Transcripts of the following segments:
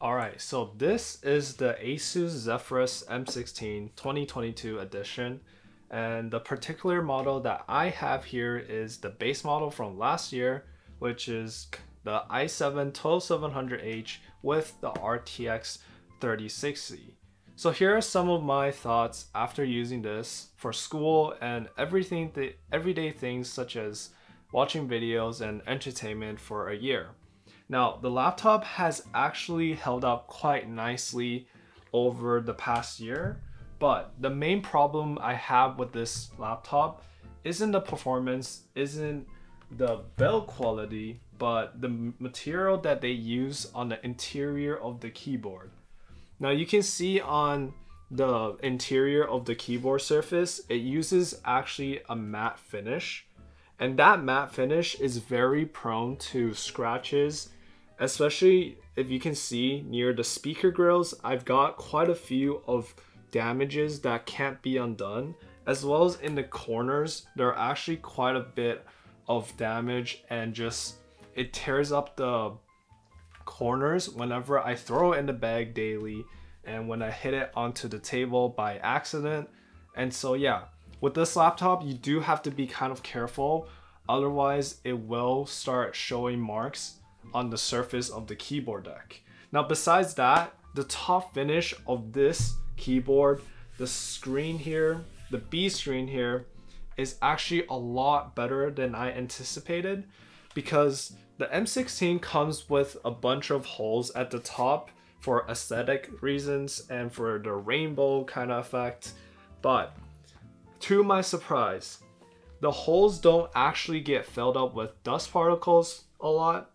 Alright, so this is the Asus Zephyrus M16 2022 edition. And the particular model that I have here is the base model from last year, which is the i7 12700H with the RTX 3060. So here are some of my thoughts after using this for school and everything the everyday things such as watching videos and entertainment for a year. Now, the laptop has actually held up quite nicely over the past year, but the main problem I have with this laptop isn't the performance, isn't the build quality, but the material that they use on the interior of the keyboard. Now you can see on the interior of the keyboard surface, it uses actually a matte finish. And that matte finish is very prone to scratches especially if you can see near the speaker grills, I've got quite a few of damages that can't be undone, as well as in the corners, there are actually quite a bit of damage and just it tears up the corners whenever I throw it in the bag daily and when I hit it onto the table by accident. And so yeah, with this laptop, you do have to be kind of careful. Otherwise, it will start showing marks on the surface of the keyboard deck. Now besides that, the top finish of this keyboard, the screen here, the B screen here, is actually a lot better than I anticipated because the M16 comes with a bunch of holes at the top for aesthetic reasons and for the rainbow kind of effect. But to my surprise, the holes don't actually get filled up with dust particles a lot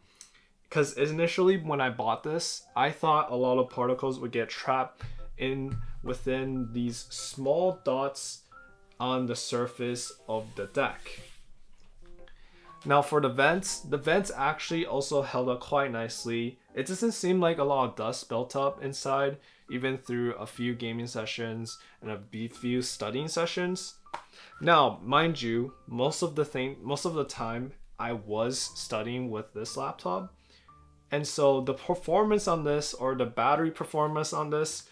because initially when I bought this, I thought a lot of particles would get trapped in within these small dots on the surface of the deck. Now for the vents, the vents actually also held up quite nicely. It doesn't seem like a lot of dust built up inside, even through a few gaming sessions and a few studying sessions. Now, mind you, most of the thing, most of the time, I was studying with this laptop. And so the performance on this or the battery performance on this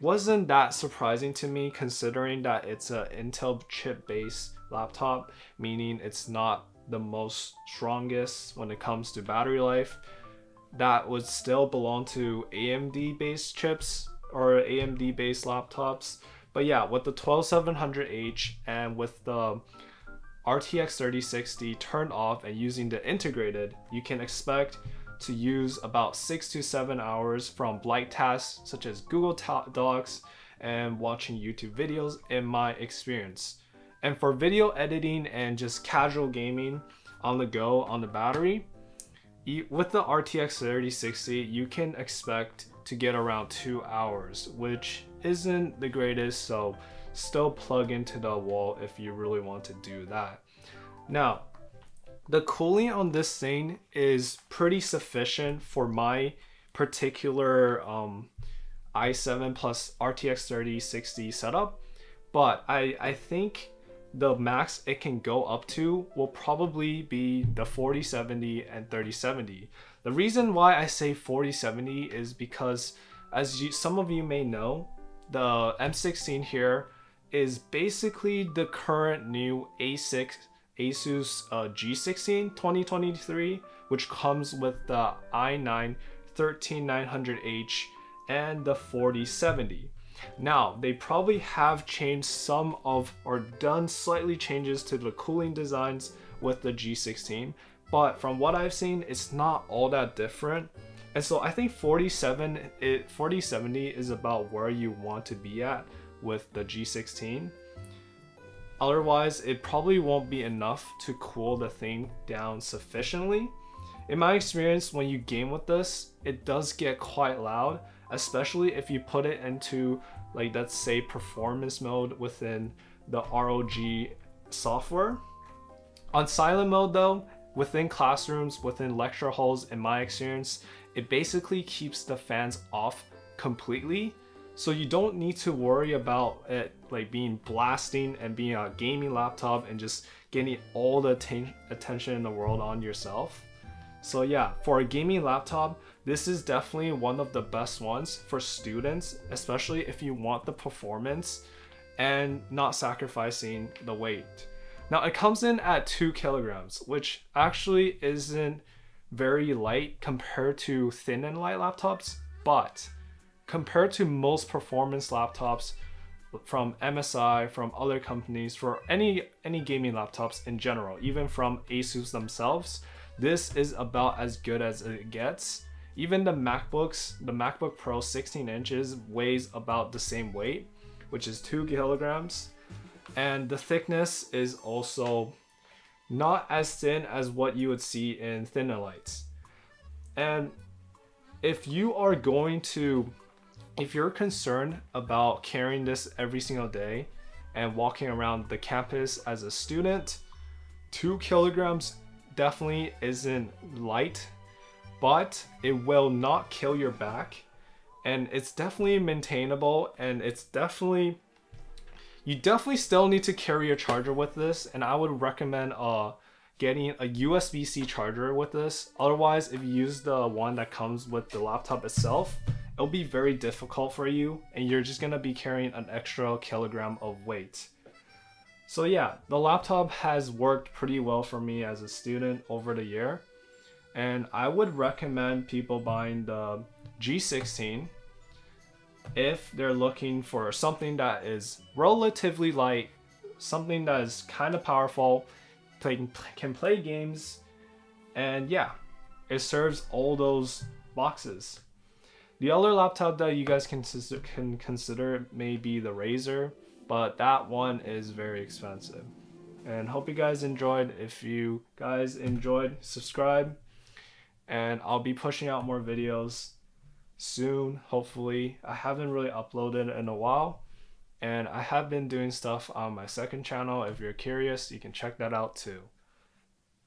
wasn't that surprising to me considering that it's an Intel chip based laptop, meaning it's not the most strongest when it comes to battery life. That would still belong to AMD based chips or AMD based laptops. But yeah, with the 12700H and with the RTX 3060 turned off and using the integrated, you can expect to use about six to seven hours from light tasks such as Google Docs and watching YouTube videos in my experience. And for video editing and just casual gaming on the go on the battery, with the RTX 3060, you can expect to get around two hours, which isn't the greatest, so still plug into the wall if you really want to do that. Now, the cooling on this thing is pretty sufficient for my particular um, i7 plus RTX 3060 setup, but I, I think the max it can go up to will probably be the 4070 and 3070. The reason why I say 4070 is because as you, some of you may know, the M16 here is basically the current new A6 Asus uh, G16 2023, which comes with the i9 13900H and the 4070. Now, they probably have changed some of or done slightly changes to the cooling designs with the G16, but from what I've seen, it's not all that different. And so I think 47 it 4070 is about where you want to be at with the G16. Otherwise, it probably won't be enough to cool the thing down sufficiently. In my experience, when you game with this, it does get quite loud, especially if you put it into like let's say performance mode within the ROG software. On silent mode though, within classrooms, within lecture halls, in my experience, it basically keeps the fans off completely so you don't need to worry about it like being blasting and being a gaming laptop and just getting all the attention in the world on yourself. So yeah, for a gaming laptop, this is definitely one of the best ones for students, especially if you want the performance and not sacrificing the weight. Now it comes in at two kilograms, which actually isn't very light compared to thin and light laptops, but compared to most performance laptops from MSI, from other companies, for any any gaming laptops in general, even from Asus themselves, this is about as good as it gets. Even the MacBooks, the MacBook Pro 16 inches weighs about the same weight, which is two kilograms. And the thickness is also not as thin as what you would see in thinner lights. And if you are going to, if you're concerned about carrying this every single day and walking around the campus as a student, two kilograms definitely isn't light, but it will not kill your back. And it's definitely maintainable and it's definitely you definitely still need to carry a charger with this and I would recommend uh getting a USB-C charger with this. Otherwise, if you use the one that comes with the laptop itself, it'll be very difficult for you and you're just gonna be carrying an extra kilogram of weight. So yeah, the laptop has worked pretty well for me as a student over the year. And I would recommend people buying the G16 if they're looking for something that is relatively light, something that is kind of powerful, play, can play games, and yeah, it serves all those boxes. The other laptop that you guys can, can consider may be the Razer but that one is very expensive. And hope you guys enjoyed. If you guys enjoyed, subscribe. And I'll be pushing out more videos soon, hopefully. I haven't really uploaded in a while. And I have been doing stuff on my second channel. If you're curious, you can check that out too.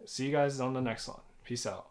See you guys on the next one. Peace out.